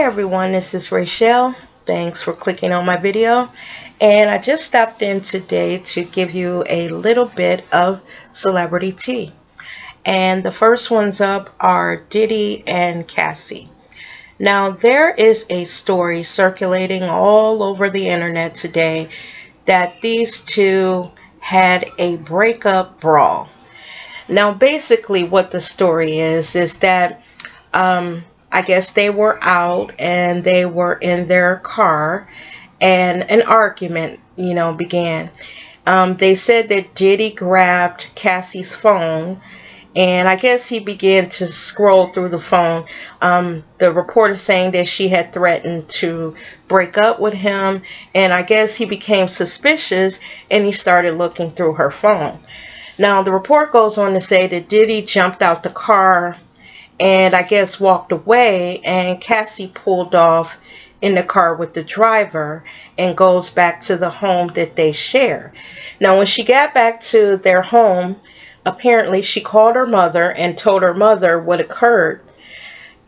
Hey everyone, this is Rachelle. Thanks for clicking on my video. And I just stopped in today to give you a little bit of celebrity tea. And the first ones up are Diddy and Cassie. Now, there is a story circulating all over the internet today that these two had a breakup brawl. Now, basically, what the story is is that um, I guess they were out and they were in their car and an argument, you know, began. Um, they said that Diddy grabbed Cassie's phone and I guess he began to scroll through the phone. Um, the reporter saying that she had threatened to break up with him, and I guess he became suspicious and he started looking through her phone. Now, the report goes on to say that Diddy jumped out the car and I guess walked away and Cassie pulled off in the car with the driver and goes back to the home that they share. Now when she got back to their home, apparently she called her mother and told her mother what occurred.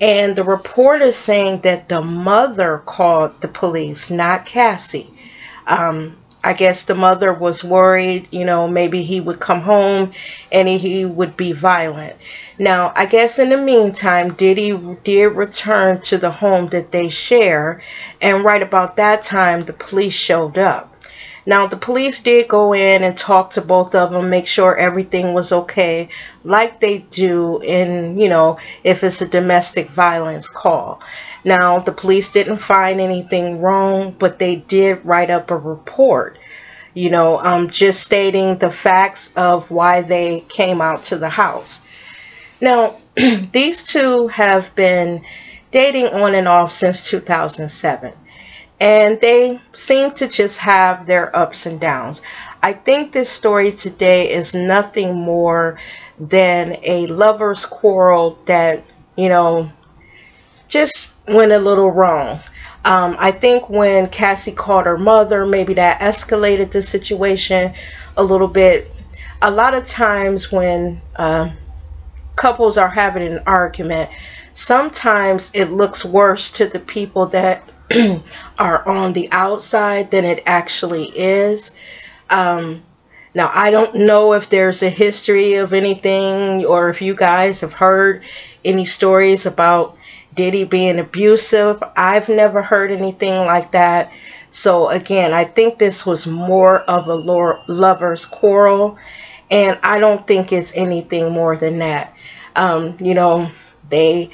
And the report is saying that the mother called the police, not Cassie. Um, I guess the mother was worried, you know, maybe he would come home and he would be violent. Now, I guess in the meantime, Diddy did return to the home that they share, and right about that time, the police showed up. Now, the police did go in and talk to both of them, make sure everything was okay, like they do in, you know, if it's a domestic violence call. Now, the police didn't find anything wrong, but they did write up a report, you know, um, just stating the facts of why they came out to the house. Now, these two have been dating on and off since 2007 and they seem to just have their ups and downs. I think this story today is nothing more than a lover's quarrel that, you know, just went a little wrong. Um, I think when Cassie called her mother, maybe that escalated the situation a little bit. A lot of times when uh, couples are having an argument, sometimes it looks worse to the people that are on the outside than it actually is. Um, now, I don't know if there's a history of anything or if you guys have heard any stories about Diddy being abusive. I've never heard anything like that. So, again, I think this was more of a lover's quarrel, and I don't think it's anything more than that. Um, you know, they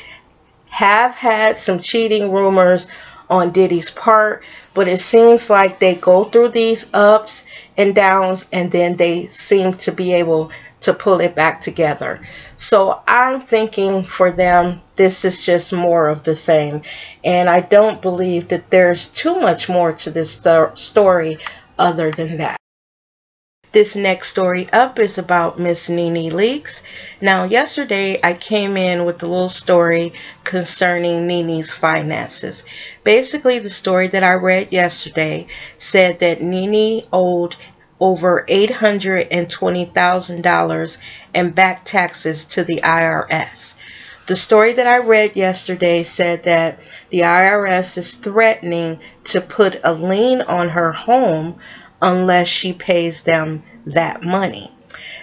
have had some cheating rumors on Diddy's part, but it seems like they go through these ups and downs and then they seem to be able to pull it back together. So I'm thinking for them, this is just more of the same. And I don't believe that there's too much more to this st story other than that. This next story up is about Miss Nene Leakes. Now, yesterday I came in with a little story concerning Nene's finances. Basically, the story that I read yesterday said that Nene owed over $820,000 in back taxes to the IRS. The story that I read yesterday said that the IRS is threatening to put a lien on her home unless she pays them that money.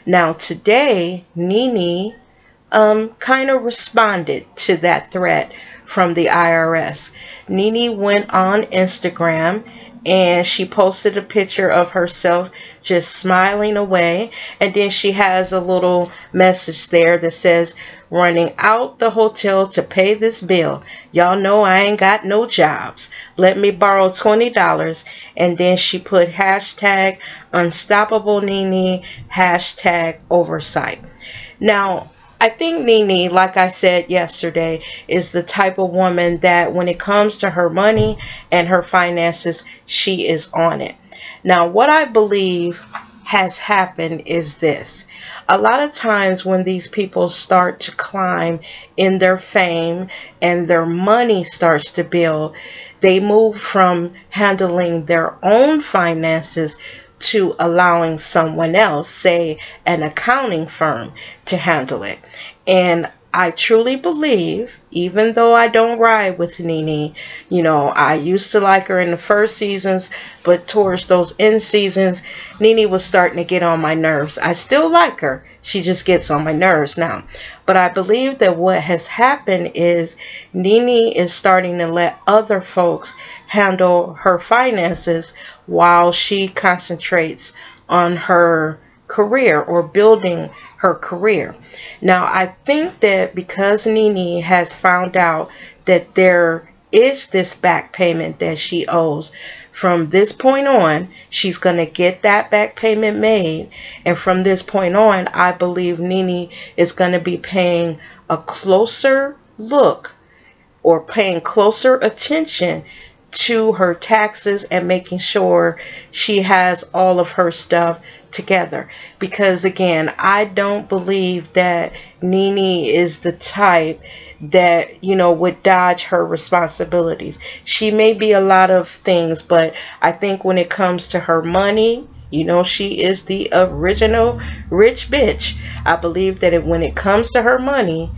Now today, Nene um, kind of responded to that threat from the IRS. Nene went on Instagram and she posted a picture of herself just smiling away. And then she has a little message there that says running out the hotel to pay this bill. Y'all know I ain't got no jobs. Let me borrow $20 and then she put hashtag unstoppable Nene hashtag oversight. Now I think Nene, like I said yesterday, is the type of woman that when it comes to her money and her finances, she is on it. Now, what I believe has happened is this. A lot of times when these people start to climb in their fame and their money starts to build, they move from handling their own finances to allowing someone else, say an accounting firm, to handle it. And I truly believe, even though I don't ride with Nene, you know, I used to like her in the first seasons, but towards those end seasons, Nene was starting to get on my nerves. I still like her. She just gets on my nerves now. But I believe that what has happened is Nene is starting to let other folks handle her finances while she concentrates on her career or building her career. Now, I think that because Nene has found out that there is this back payment that she owes, from this point on, she's going to get that back payment made. And from this point on, I believe Nene is going to be paying a closer look or paying closer attention to her taxes and making sure she has all of her stuff together. Because again, I don't believe that Nene is the type that, you know, would dodge her responsibilities. She may be a lot of things, but I think when it comes to her money, you know, she is the original rich bitch. I believe that when it comes to her money,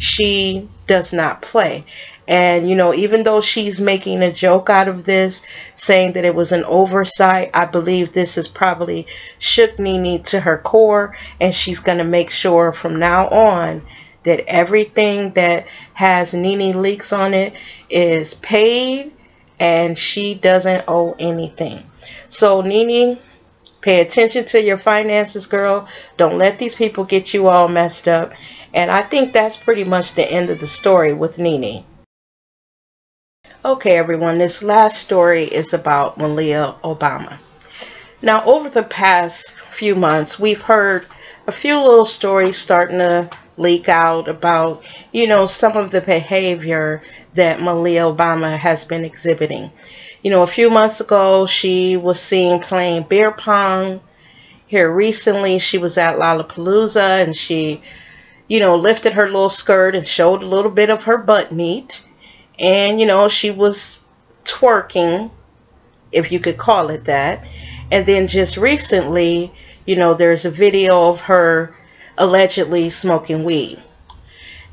she does not play. And, you know, even though she's making a joke out of this, saying that it was an oversight, I believe this has probably shook Nene to her core. And she's going to make sure from now on that everything that has Nene Leakes on it is paid and she doesn't owe anything. So, Nene, pay attention to your finances, girl. Don't let these people get you all messed up. And I think that's pretty much the end of the story with Nene. Okay, everyone, this last story is about Malia Obama. Now, over the past few months, we've heard a few little stories starting to leak out about, you know, some of the behavior that Malia Obama has been exhibiting. You know, a few months ago, she was seen playing beer pong. Here recently, she was at Lollapalooza and she, you know, lifted her little skirt and showed a little bit of her butt meat. And you know she was twerking if you could call it that. And then just recently you know there's a video of her allegedly smoking weed.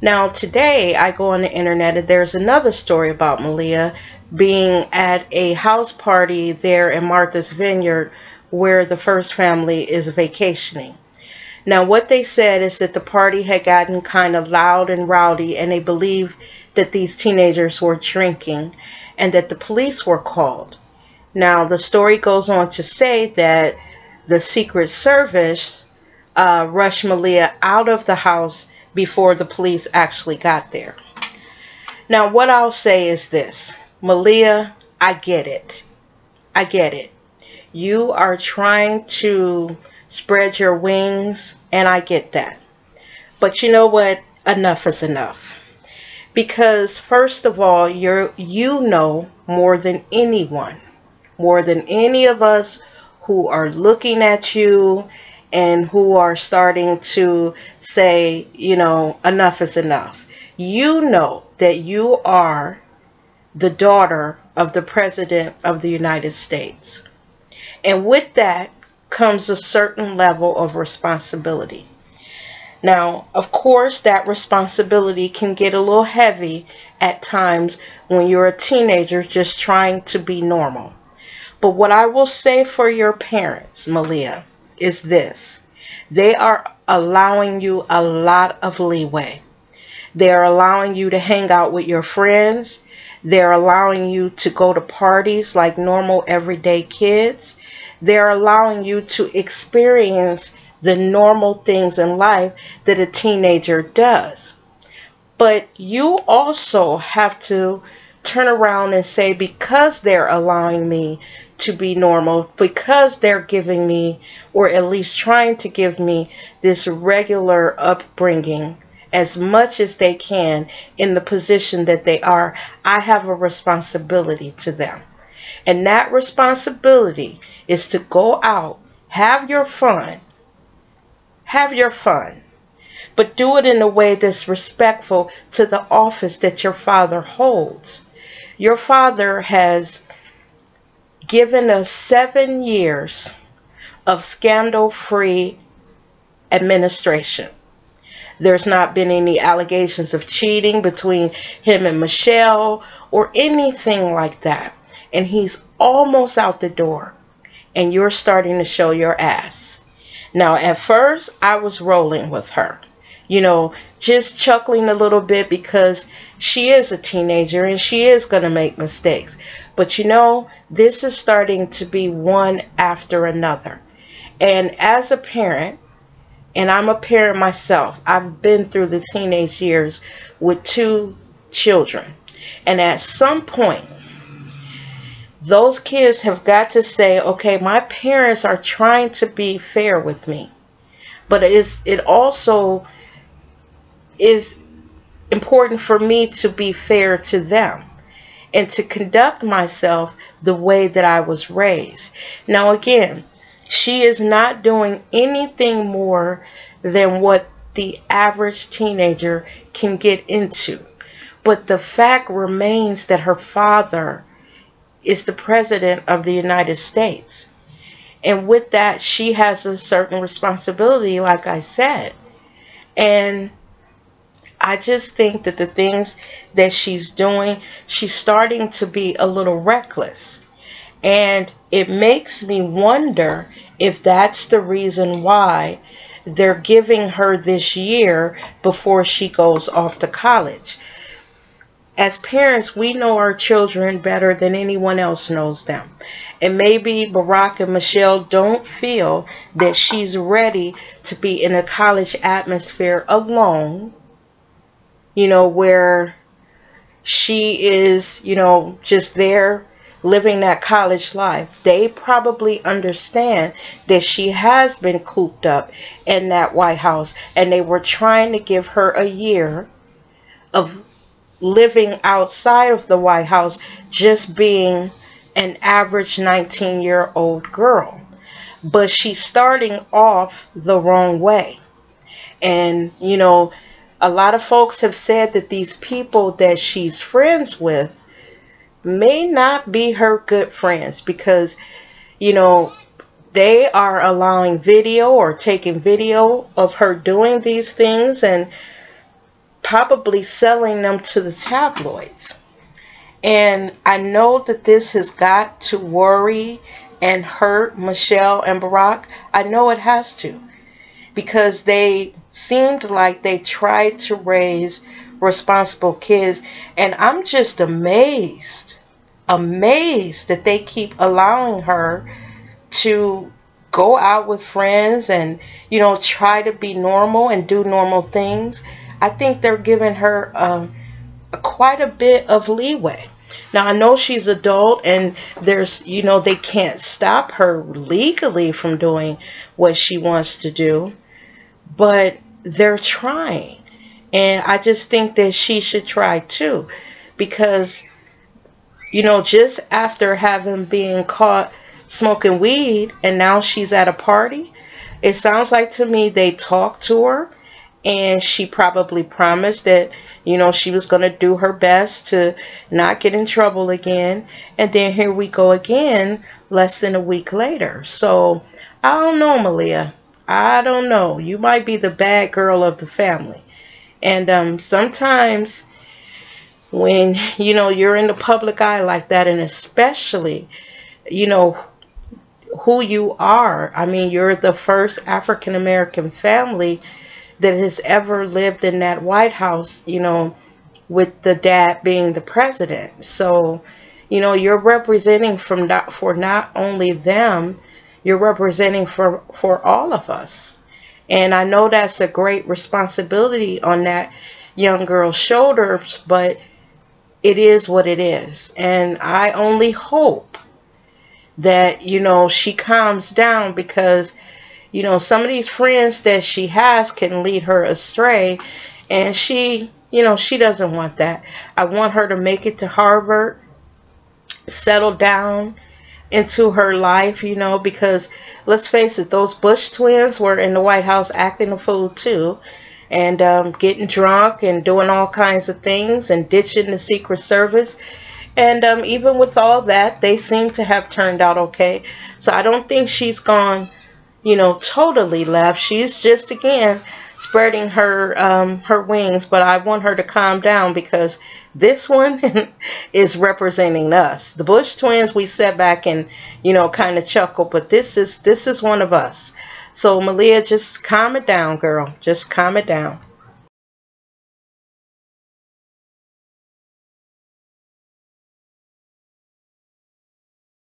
Now today I go on the internet and there's another story about Malia being at a house party there in Martha's Vineyard where the first family is vacationing now, what they said is that the party had gotten kind of loud and rowdy, and they believe that these teenagers were drinking and that the police were called. Now, the story goes on to say that the Secret Service uh, rushed Malia out of the house before the police actually got there. Now, what I'll say is this Malia, I get it. I get it. You are trying to spread your wings, and I get that. But you know what? Enough is enough. Because first of all, you're you know more than anyone, more than any of us who are looking at you and who are starting to say, you know, enough is enough. You know that you are the daughter of the President of the United States. And with that, comes a certain level of responsibility. Now, of course, that responsibility can get a little heavy at times when you're a teenager just trying to be normal. But what I will say for your parents, Malia, is this. They are allowing you a lot of leeway. They're allowing you to hang out with your friends. They're allowing you to go to parties like normal everyday kids. They're allowing you to experience the normal things in life that a teenager does. But you also have to turn around and say, because they're allowing me to be normal, because they're giving me, or at least trying to give me, this regular upbringing as much as they can in the position that they are, I have a responsibility to them. And that responsibility is to go out, have your fun, have your fun, but do it in a way that's respectful to the office that your father holds. Your father has given us seven years of scandal free administration. There's not been any allegations of cheating between him and Michelle or anything like that. And he's almost out the door. And you're starting to show your ass. Now, at first, I was rolling with her. You know, just chuckling a little bit because she is a teenager and she is going to make mistakes. But you know, this is starting to be one after another. And as a parent, and I'm a parent myself. I've been through the teenage years with two children. And at some point, those kids have got to say, okay, my parents are trying to be fair with me. But it, is, it also is important for me to be fair to them and to conduct myself the way that I was raised. Now, again, she is not doing anything more than what the average teenager can get into. But the fact remains that her father is the president of the United States. And with that, she has a certain responsibility, like I said. And I just think that the things that she's doing, she's starting to be a little reckless. And it makes me wonder if that's the reason why they're giving her this year before she goes off to college. As parents, we know our children better than anyone else knows them. And maybe Barack and Michelle don't feel that she's ready to be in a college atmosphere alone, you know, where she is, you know, just there living that college life, they probably understand that she has been cooped up in that White House and they were trying to give her a year of living outside of the White House just being an average 19 year old girl. But she's starting off the wrong way. And, you know, a lot of folks have said that these people that she's friends with may not be her good friends because, you know, they are allowing video or taking video of her doing these things and probably selling them to the tabloids. And I know that this has got to worry and hurt Michelle and Barack. I know it has to because they seemed like they tried to raise responsible kids. And I'm just amazed, amazed that they keep allowing her to go out with friends and, you know, try to be normal and do normal things. I think they're giving her um, quite a bit of leeway. Now, I know she's adult and there's, you know, they can't stop her legally from doing what she wants to do, but they're trying. And I just think that she should try too. Because, you know, just after having been caught smoking weed and now she's at a party, it sounds like to me they talked to her and she probably promised that you know she was going to do her best to not get in trouble again. And then here we go again less than a week later. So i don't know malia. I don't know. You might be the bad girl of the family and um, sometimes when, you know, you're in the public eye like that, and especially, you know, who you are. I mean, you're the first African American family that has ever lived in that White House, you know, with the dad being the president. So, you know, you're representing from not for not only them, you're representing for for all of us. And I know that's a great responsibility on that young girl's shoulders, but it is what it is. And I only hope that, you know, she calms down because, you know, some of these friends that she has can lead her astray. And she, you know, she doesn't want that. I want her to make it to Harvard, settle down, into her life, you know, because let's face it, those Bush twins were in the White House acting a fool too, and um, getting drunk and doing all kinds of things and ditching the Secret Service. And um, even with all that, they seem to have turned out okay. So I don't think she's gone, you know, totally left. She's just, again, spreading her um, her wings, but I want her to calm down because this one is representing us. The Bush twins, we sat back and you know kind of chuckle, but this is this is one of us. So Malia, just calm it down, girl. Just calm it down.